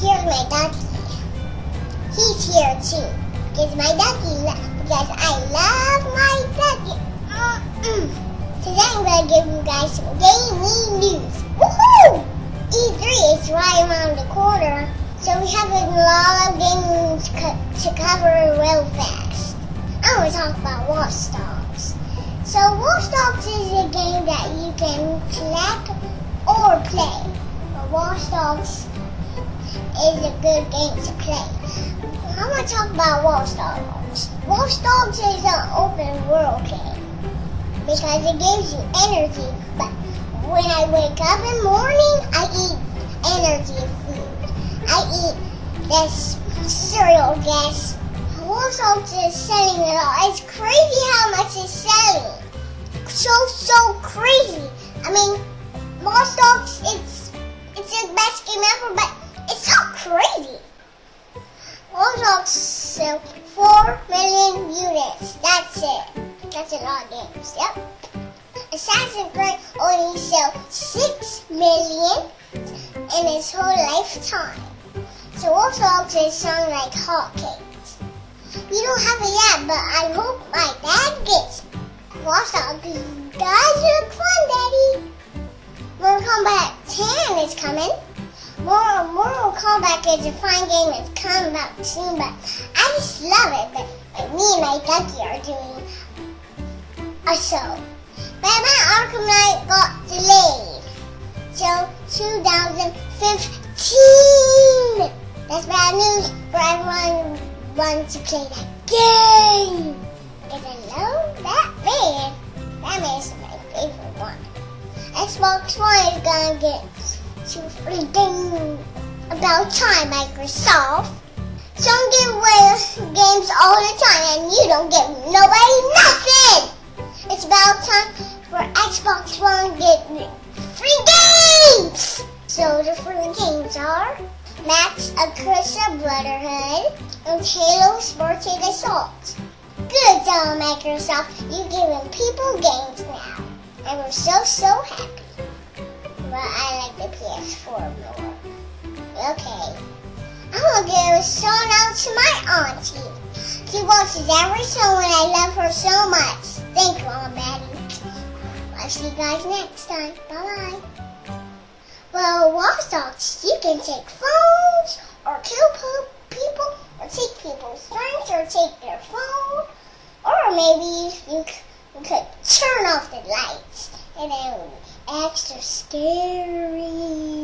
ducky. He's here too. Because my ducky, because I love my ducky. Mm-mm. Today I'm going to give you guys some gaming news. Woohoo! E3 is right around the corner, so we have a lot of games co- to cover real fast. I want to talk about Watch Dogs. So Watch Dogs is a game that you can collect or play. But Watch Dogs is a good game to play. I'm going to talk about Watch Dogs. Watch Dogs is an open world game because it gives you energy. But when I wake up in the morning, I eat energy food. I eat this cereal gas. Watch Dogs is selling it all. It's crazy how much it's selling. So so crazy. I mean, Watch Dogs, it's it's the best game ever, but crazy. Dogs sell four million units. That's it. That's a lot of games. Yep. Assassin's Creed only sell six million in its whole lifetime. So Dogs is selling like hotcakes. We don't have it yet, but I hope my dad gets Watch Dogs. Guys, look fun, Daddy. Mortal Kombat 10 is coming. Mortal, Mortal Kombat is a fun game that's coming out soon, but I just love it. But, me and my ducky are doing a show. But Batman Arkham Knight got delayed till 2015. That's bad news for everyone who wants to play that game. Because I love that man. That man's my favorite one. Xbox One is gonna get to freaking about time, Microsoft. Don't give away games all the time and you don't give nobody nothing. It's about time for Xbox One get free games. So the free games are Max Acusa Brotherhood and Halo Spartan Assault. Good job, Microsoft. You're giving people games now. And we're so, so happy. But I like the PS4 more. Okay. I'm gonna give a shout out to my auntie. She watches every show and I love her so much. Thank you, Aunt Maddie. I'll see you guys next time. Bye bye. Well, Watch Dogs, you can take phones or kill people or take people's phones or take their phone. Or maybe you, you could turn off the lights and then extra scary.